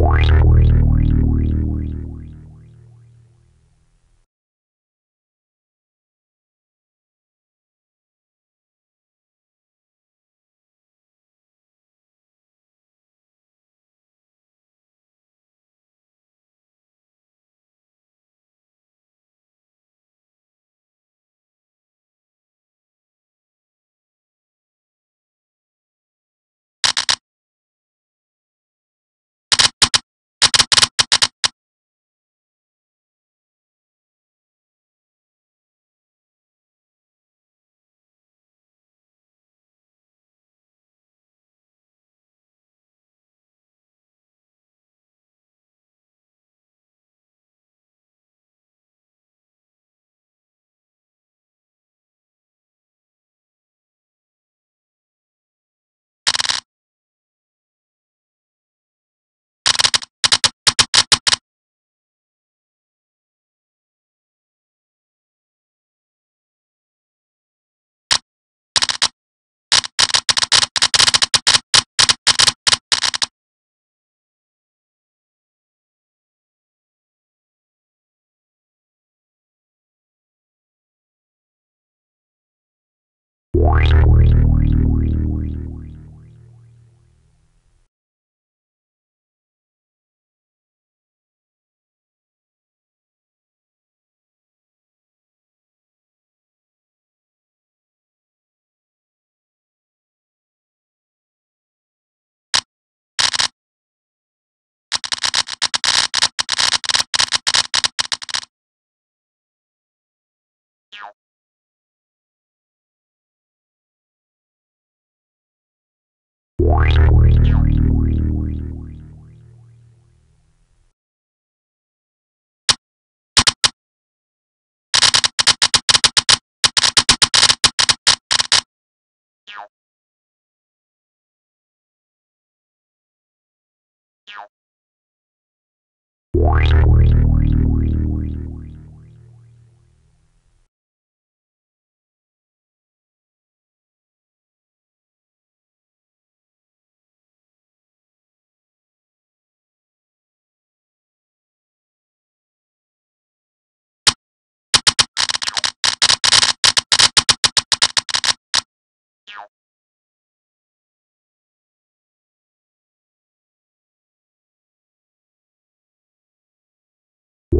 Voice, voice, voice. Wars, Wars, Wow.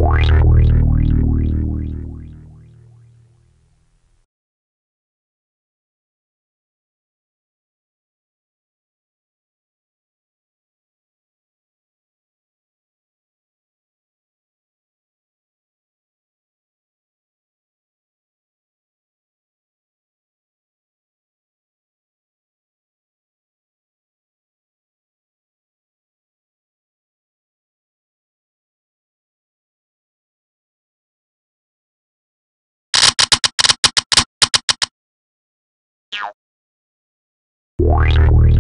Voice, voice, voice. Boys, boys.